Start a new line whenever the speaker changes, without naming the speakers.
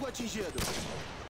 Tango atingido.